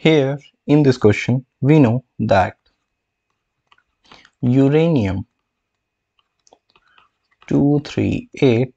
Here in this question we know that uranium 238